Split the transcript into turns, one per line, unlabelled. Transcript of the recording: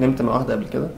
نمت مع واحدة قبل كده.